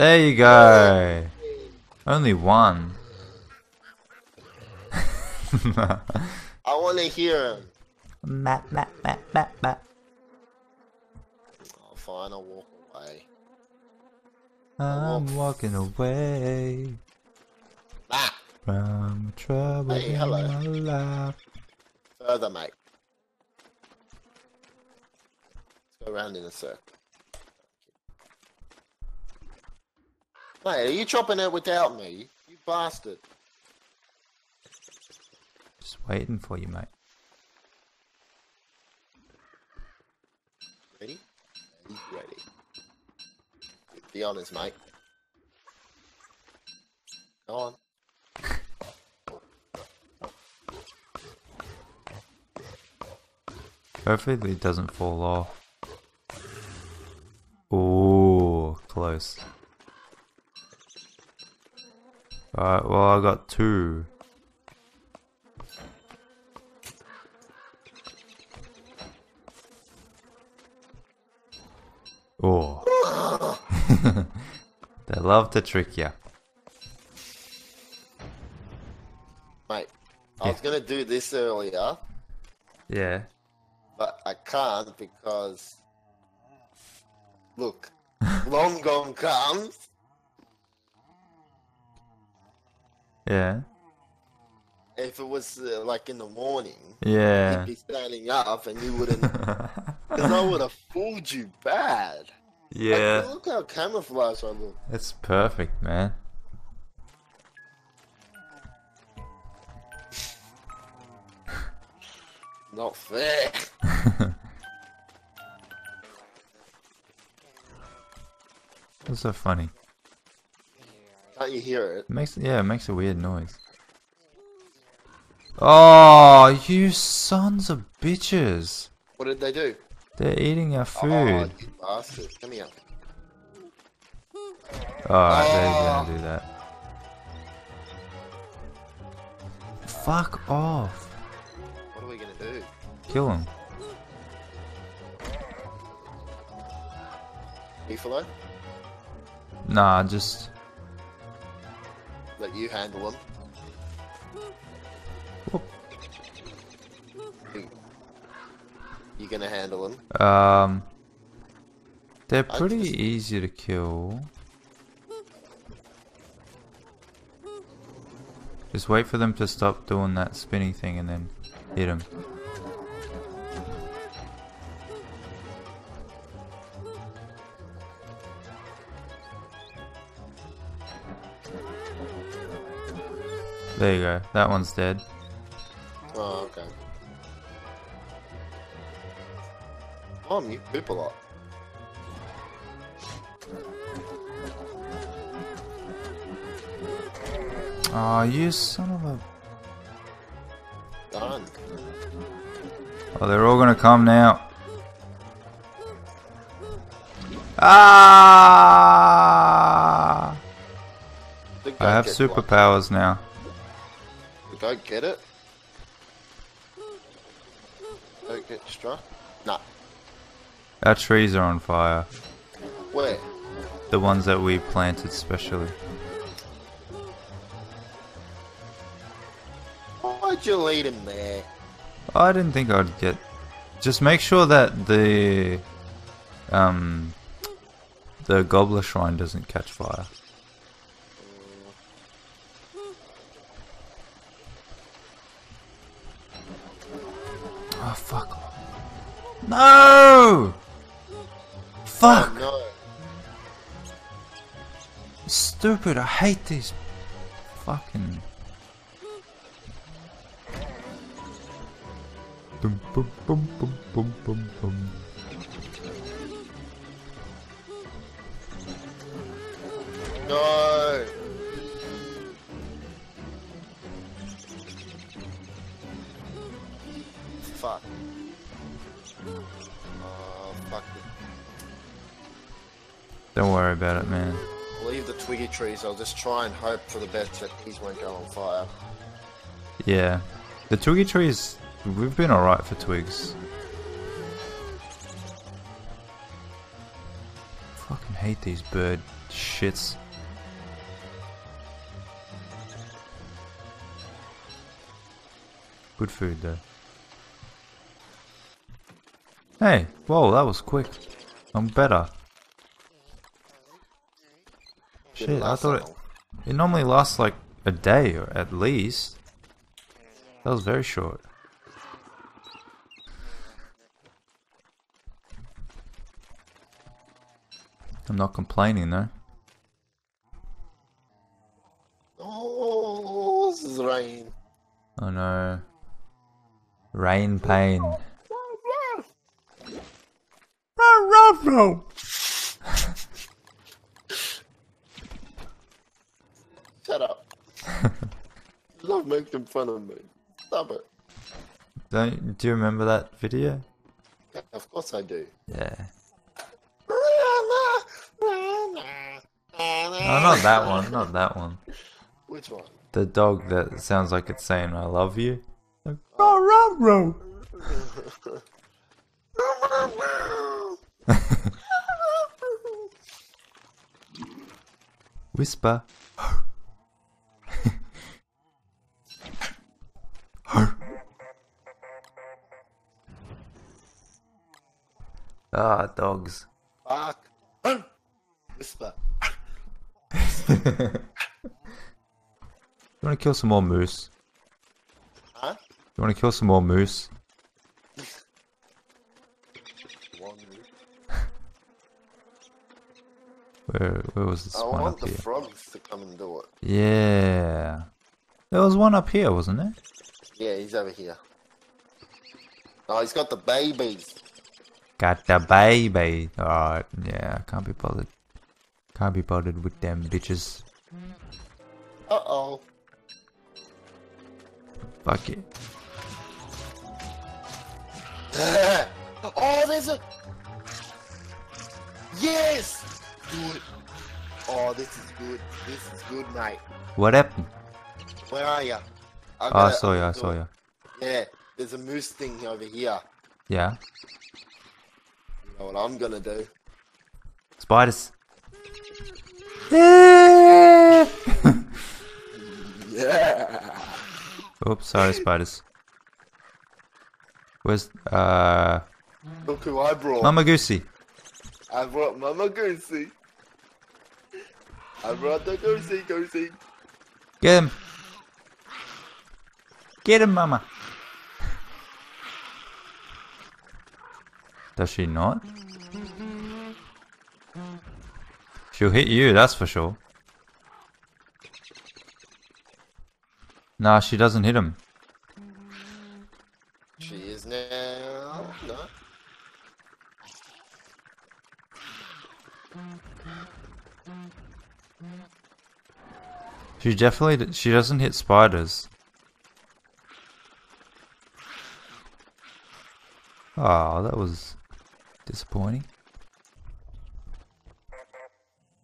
There you go. Only one. I want to hear him. Matt, Matt, Matt, Matt, Matt. Oh, fine, I'll walk away. I'm walking away Ah, from trouble Hey, in hello. my life. further, mate. Let's go around in a circle. Mate, are you chopping it without me? You bastard. Just waiting for you, mate. Ready? Ready, ready. Be honest, mate. Go on. Hopefully it doesn't fall off. Ooh, close. Alright, well I got two. Oh. they love to trick you. Mate, I was gonna do this earlier, Yeah. but I can't because. Look, long gone comes. Yeah. If it was uh, like in the morning, Yeah. you'd be standing up and you wouldn't. Because I would have fooled you bad. Like, yeah. look how camouflage I look. It's perfect, man. Not fair. That's so funny. Can't you hear it? It makes yeah, it makes a weird noise. Oh, you sons of bitches! What did they do? They're eating our Oh, food. you bastard. Come here. Alright, they're Oh. gonna do that. Fuck off! What are we gonna do? Kill him. Beefalo? Nah, just Let you handle them. You, you gonna handle them? um. They're pretty just- easy to kill. Just wait for them to stop doing that spinning thing and then hit them. There you go. That one's dead. Oh, okay. Mom, you poop a lot. Oh, you son of a. Done. Oh, they're all gonna come now. Ah! I have superpowers now. Go get it. Don't get struck. Nah. Our trees are on fire. Where? The ones that we planted specially. Why'd you lead him there? I didn't think I'd get. Just make sure that the um the gobbler shrine doesn't catch fire. Oh fuck! No! Fuck! No. Stupid! I hate these fucking. No. About it, man. Leave the twiggy trees. I'll just try and hope for the best that these won't go on fire. Yeah. The twiggy trees, we've been alright for twigs. Fucking hate these bird shits. Good food though. Hey, whoa, that was quick. I'm better. Shit, I thought it, it normally lasts like a day or at least. That was very short. I'm not complaining though. Oh, this is rain. Oh no. Rain pain. Oh, Shut up. Love making fun of me. Stop it. Don't do you remember that video? Yeah, of course I do. Yeah. No, not that one. Not that one. Which one? The dog that sounds like it's saying "I love you." Like, "Row, row, row." Whisper. Dogs. Fuck. Whisper. You want to kill some more moose? Huh? You want to kill some more moose? Where, where was this I one want up the here? frogs to come and do it. Yeah. There was one up here, wasn't there? Yeah, he's over here. Oh, he's got the babies. Got the baby. Alright, yeah, can't be bothered. Can't be bothered with them bitches. Uh oh. Fuck it. oh, there's a. Yes! Good. Oh, this is good. This is good, mate. What happened? Where are you? Oh, I saw you, I saw you. Yeah, there's a moose thing over here. Yeah. Know what I'm gonna do? Spiders. Yeah. Yeah. Oops, sorry, spiders. Where's uh Look who I brought. Mama Goosey? I brought Mama Goosey. I brought the Goosey Goosey. Get him. Get him, Mama. Does she not? She'll hit you, that's for sure. Nah, she doesn't hit him. She is now. No. She definitely she doesn't hit spiders. Oh, that was disappointing.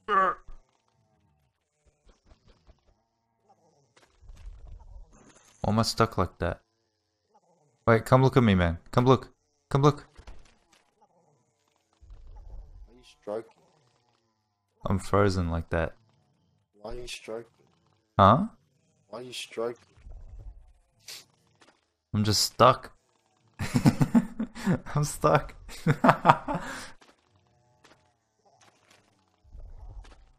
Why am I stuck like that? Wait, come look at me, man. Come look. Come look. Why are you stroking? I'm frozen like that. Why are you stroking? Huh? Why are you stroking? I'm just stuck. I'm stuck.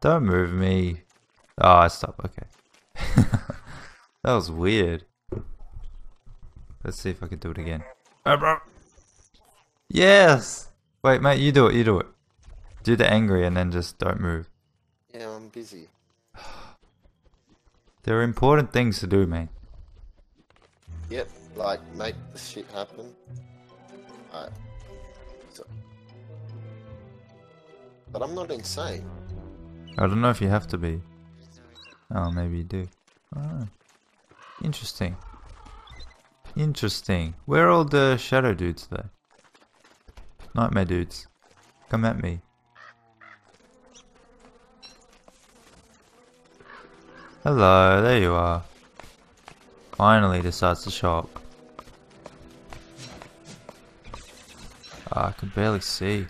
Don't move me. Oh, I stopped. Okay. that was weird. Let's see if I can do it again. Yes! Wait, mate, you do it, you do it. Do the angry and then just don't move. Yeah, I'm busy. There are important things to do, mate. Yep, like make the shit happen. Alright. So. But I'm not insane. I don't know if you have to be. Oh, maybe you do. Oh. Interesting. Interesting. Where are all the shadow dudes though? Nightmare dudes. Come at me. Hello, there you are. Finally decides to show up. Oh, I can barely see.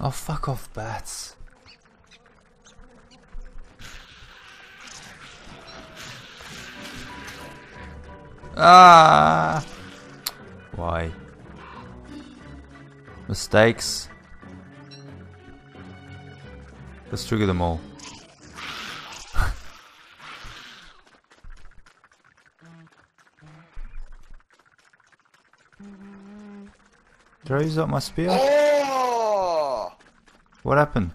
Oh, fuck off, bats. Ah! Why? Mistakes? Let's trigger them all. Did I use up my spear? Oh! What happened?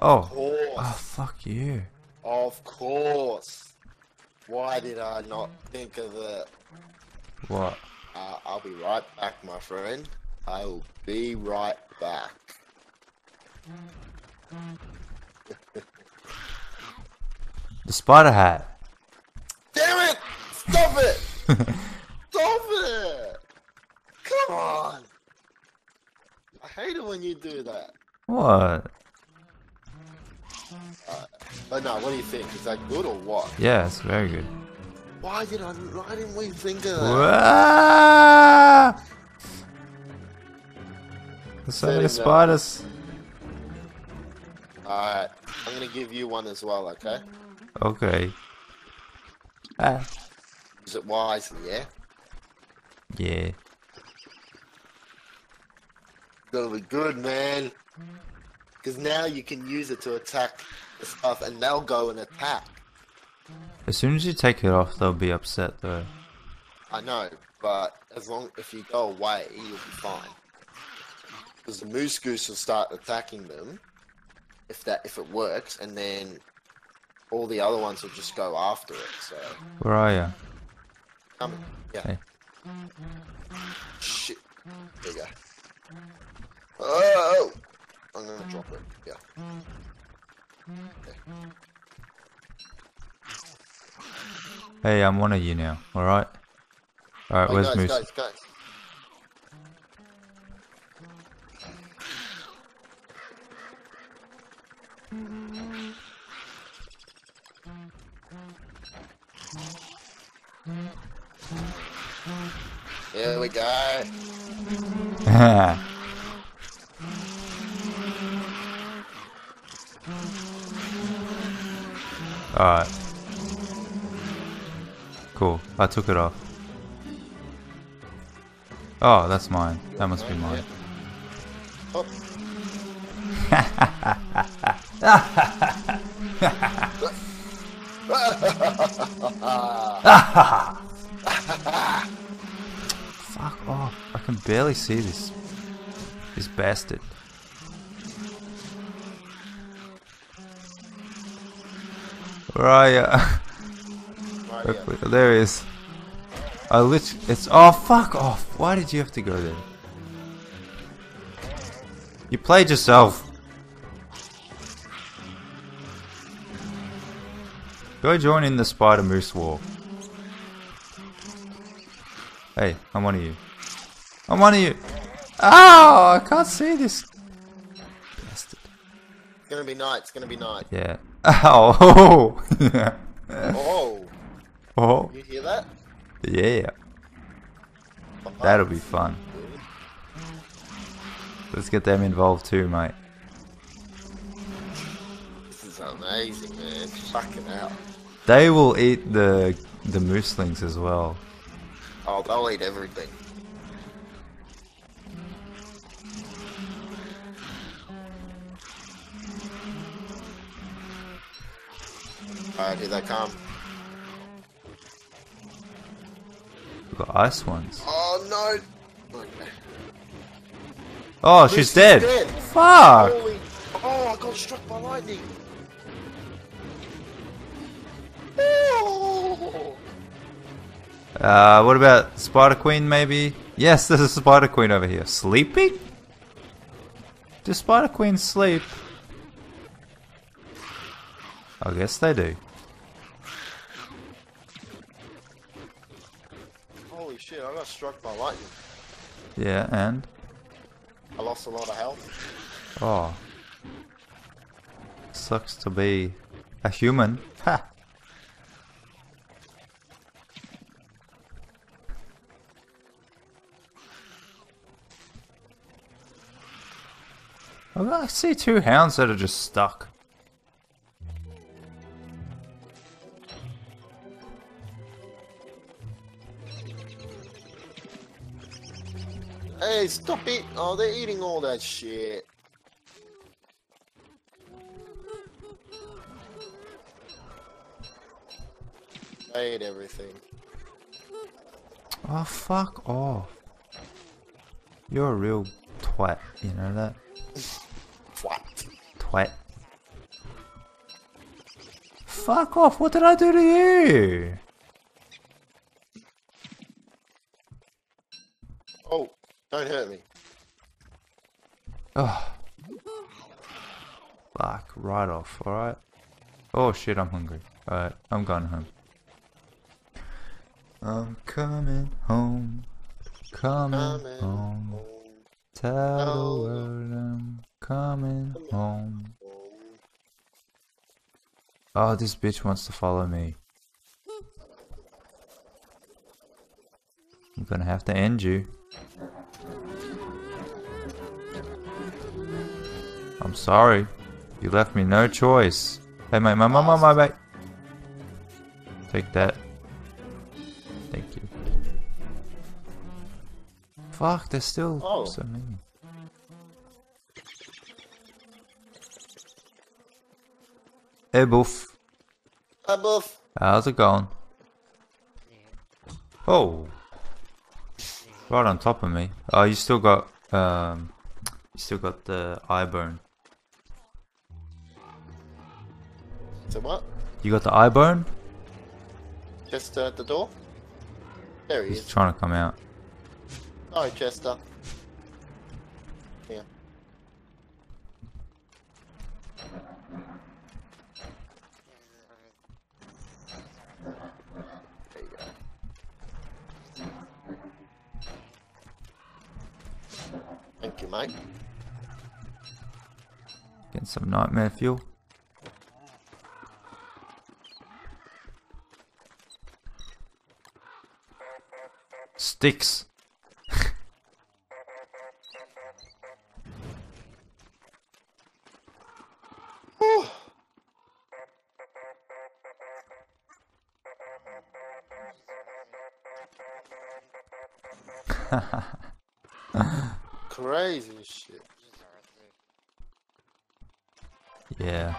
Oh. Oh, fuck you. Of course. Why did I not think of it? What? Uh, I'll be right back, my friend. I will be right back. The spider hat. Damn it! Stop it! Stop it! Come on! I hate it when you do that. What? Uh, but no, what do you think? Is that good or what? Yeah, it's very good. Why did I? Why didn't we think of that? There's so many spiders. Alright, I'm gonna give you one as well, okay? Okay. Ah. Is it wisely, yeah? Yeah. That'll be good, man. Because now you can use it to attack the stuff, and they'll go and attack. As soon as you take it off, they'll be upset though. I know, but as long if you go away, you'll be fine. Because the moose goose will start attacking them if that if it works, and then all the other ones will just go after it. So Where are you? Um, come, yeah. Hey. Shit. There you go. Oh, oh. I'm gonna drop it. Yeah. Hey, I'm one of you now. All right. All right. Oh, Where's guys, Moose? guys, guys. Here we go. all right. Cool. I took it off. Oh, that's mine. That must be mine. Oh. Fuck off. I can barely see this. This bastard. Where are you? Right here. there he is. I literally. It's. Oh, fuck off. Why did you have to go there? You played yourself. Go join in the Spider Moose War. Hey, I'm one of you. I'm one of you. Oh, I can't see this. Bastard. It's gonna be night. It's gonna be night. Yeah. Oh. Oh, oh. you hear that? Yeah. Uh-huh. That'll be fun. Let's get them involved too, mate. This is amazing, man. Fucking hell. They will eat the the mooselings as well. Oh, they'll eat everything. Alright, here they come. We've got ice ones. Oh no! Okay. Oh, she's dead. dead. Fuck. Holy! Oh, I got struck by lightning. Uh, what about Spider Queen? Maybe. Yes, there's a Spider Queen over here. Sleeping? Do Spider Queens sleep? I guess they do. Holy shit! I got struck by lightning. Yeah, and I lost a lot of health. oh, sucks to be a human. Ha. Oh, I see two hounds that are just stuck. Hey, stop it! Oh, they're eating all that shit. I ate everything. Oh, fuck off. You're a real twat, you know that? What? Fuck off, what did I do to you? Oh, don't hurt me. Oh. Fuck, right off, alright? Oh shit, I'm hungry. Alright, I'm going home. I'm coming home. Coming, Coming home. home, Tell I'm coming home. Oh, this bitch wants to follow me. I'm gonna have to end you. I'm sorry. You left me no choice. Hey, mate, my mama, my mate. Take that. Thank you. Fuck, there's still Oh. so many. Hey, Boof. Hi, Buff. How's it going? Oh. Right on top of me. Oh, you still got, um, you still got the eyebone. So what? You got the eyebone? Chester at the door? There he He's is. trying to come out. Hi, Chester. Yeah. You, mate. Getting some nightmare fuel. Sticks. Crazy shit. Yeah.